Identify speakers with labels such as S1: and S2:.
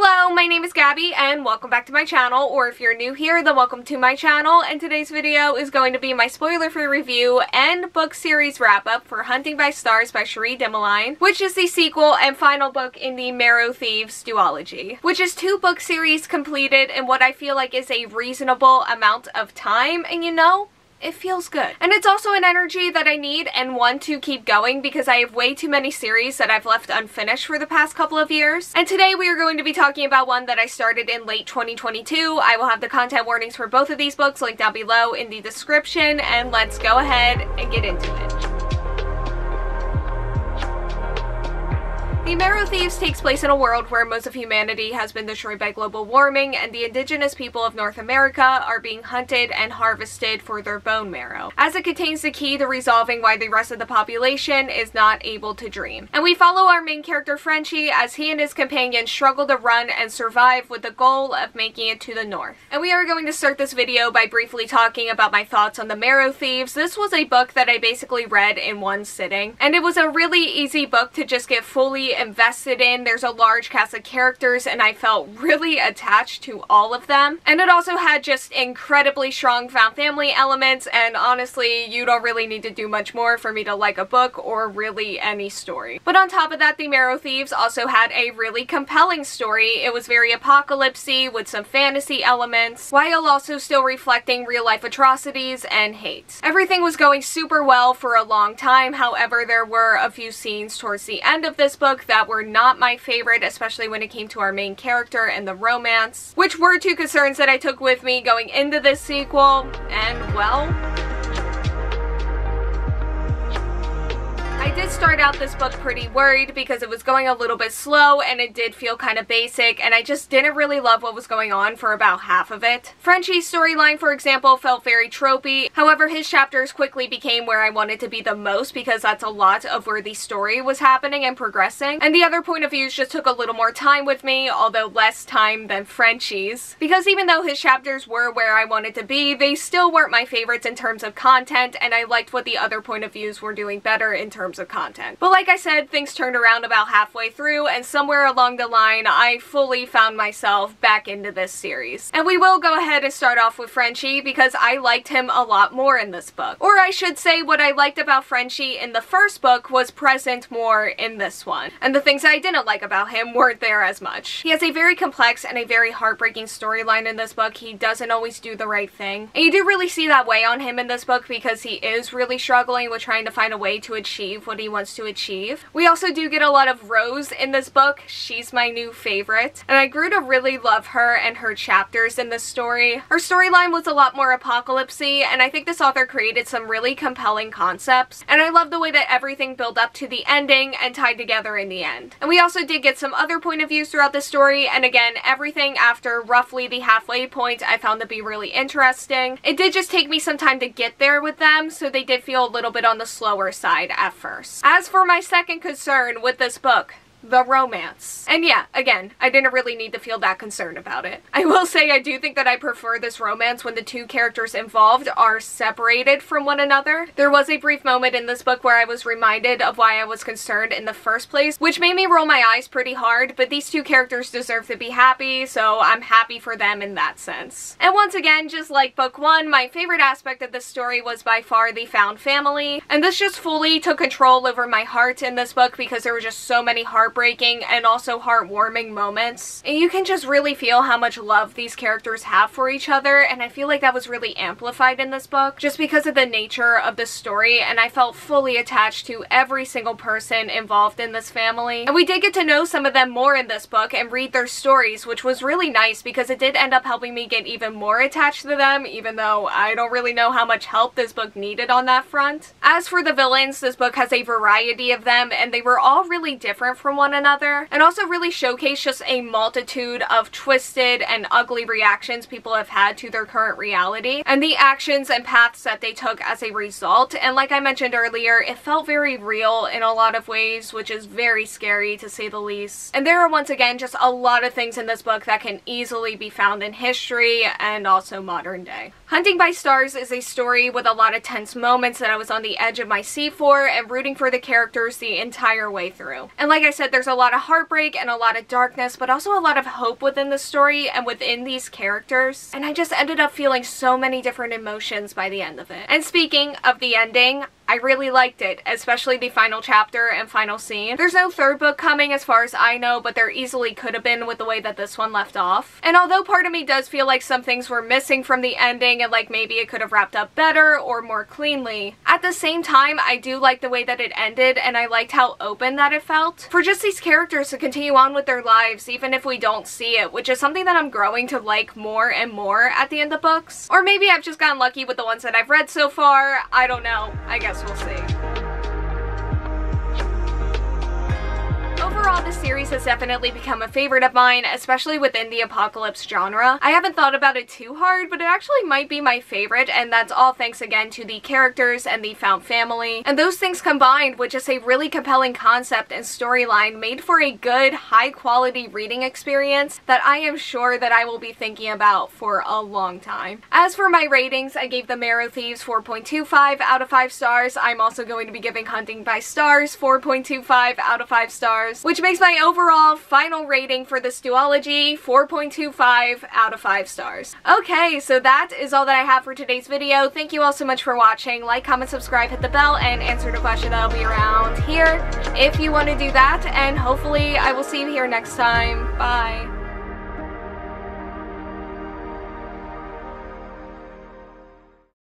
S1: Hello, my name is Gabby and welcome back to my channel, or if you're new here, then welcome to my channel, and today's video is going to be my spoiler-free review and book series wrap-up for Hunting by Stars by Cherie Dimaline, which is the sequel and final book in the Marrow Thieves duology, which is two book series completed in what I feel like is a reasonable amount of time, and you know, it feels good. And it's also an energy that I need and want to keep going because I have way too many series that I've left unfinished for the past couple of years. And today we are going to be talking about one that I started in late 2022. I will have the content warnings for both of these books linked down below in the description and let's go ahead and get into it. The Marrow Thieves takes place in a world where most of humanity has been destroyed by global warming and the indigenous people of North America are being hunted and harvested for their bone marrow, as it contains the key to resolving why the rest of the population is not able to dream. And we follow our main character Frenchie as he and his companion struggle to run and survive with the goal of making it to the north. And we are going to start this video by briefly talking about my thoughts on the Marrow Thieves. This was a book that I basically read in one sitting, and it was a really easy book to just get fully invested in. There's a large cast of characters and I felt really attached to all of them. And it also had just incredibly strong found family elements and honestly you don't really need to do much more for me to like a book or really any story. But on top of that the Marrow Thieves also had a really compelling story. It was very apocalypsy with some fantasy elements while also still reflecting real life atrocities and hate. Everything was going super well for a long time however there were a few scenes towards the end of this book that were not my favorite, especially when it came to our main character and the romance, which were two concerns that I took with me going into this sequel, and well, did start out this book pretty worried because it was going a little bit slow and it did feel kind of basic and I just didn't really love what was going on for about half of it. Frenchie's storyline, for example, felt very tropey. However, his chapters quickly became where I wanted to be the most because that's a lot of where the story was happening and progressing. And the other point of views just took a little more time with me, although less time than Frenchie's. Because even though his chapters were where I wanted to be, they still weren't my favorites in terms of content and I liked what the other point of views were doing better in terms of content. But like I said, things turned around about halfway through, and somewhere along the line, I fully found myself back into this series. And we will go ahead and start off with Frenchie, because I liked him a lot more in this book. Or I should say, what I liked about Frenchie in the first book was present more in this one. And the things I didn't like about him weren't there as much. He has a very complex and a very heartbreaking storyline in this book. He doesn't always do the right thing. And you do really see that way on him in this book because he is really struggling with trying to find a weigh to achieve what he wants to achieve. We also do get a lot of Rose in this book. She's my new favorite. And I grew to really love her and her chapters in this story. Her storyline was a lot more apocalypsy and I think this author created some really compelling concepts. And I love the way that everything built up to the ending and tied together in the end. And we also did get some other point of views throughout the story and again everything after roughly the halfway point I found to be really interesting. It did just take me some time to get there with them so they did feel a little bit on the slower side at first. As for my second concern with this book, the romance. And yeah, again, I didn't really need to feel that concerned about it. I will say I do think that I prefer this romance when the two characters involved are separated from one another. There was a brief moment in this book where I was reminded of why I was concerned in the first place, which made me roll my eyes pretty hard, but these two characters deserve to be happy, so I'm happy for them in that sense. And once again, just like book one, my favorite aspect of this story was by far the found family, and this just fully took control over my heart in this book because there were just so many heartbreaks heartbreaking and also heartwarming moments. And you can just really feel how much love these characters have for each other and I feel like that was really amplified in this book just because of the nature of the story and I felt fully attached to every single person involved in this family. And we did get to know some of them more in this book and read their stories which was really nice because it did end up helping me get even more attached to them even though I don't really know how much help this book needed on that front. As for the villains, this book has a variety of them and they were all really different from one another and also really showcase just a multitude of twisted and ugly reactions people have had to their current reality and the actions and paths that they took as a result. And like I mentioned earlier, it felt very real in a lot of ways, which is very scary to say the least. And there are once again just a lot of things in this book that can easily be found in history and also modern day. Hunting by Stars is a story with a lot of tense moments that I was on the edge of my seat for and rooting for the characters the entire way through. And like I said, that there's a lot of heartbreak and a lot of darkness, but also a lot of hope within the story and within these characters. And I just ended up feeling so many different emotions by the end of it. And speaking of the ending, I really liked it, especially the final chapter and final scene. There's no third book coming as far as I know, but there easily could have been with the way that this one left off. And although part of me does feel like some things were missing from the ending and like maybe it could have wrapped up better or more cleanly, at the same time I do like the way that it ended and I liked how open that it felt. For just these characters to continue on with their lives even if we don't see it, which is something that I'm growing to like more and more at the end of books. Or maybe I've just gotten lucky with the ones that I've read so far, I don't know. I guess we'll see. Overall, this series has definitely become a favorite of mine, especially within the apocalypse genre. I haven't thought about it too hard, but it actually might be my favorite, and that's all thanks again to the characters and the found family. And those things combined with just a really compelling concept and storyline made for a good, high-quality reading experience that I am sure that I will be thinking about for a long time. As for my ratings, I gave the Marrow Thieves 4.25 out of 5 stars. I'm also going to be giving Hunting by Stars 4.25 out of 5 stars, which makes my overall final rating for this duology 4.25 out of 5 stars. Okay, so that is all that I have for today's video. Thank you all so much for watching. Like, comment, subscribe, hit the bell, and answer the question that'll be around here if you want to do that. And hopefully I will see you here next time. Bye.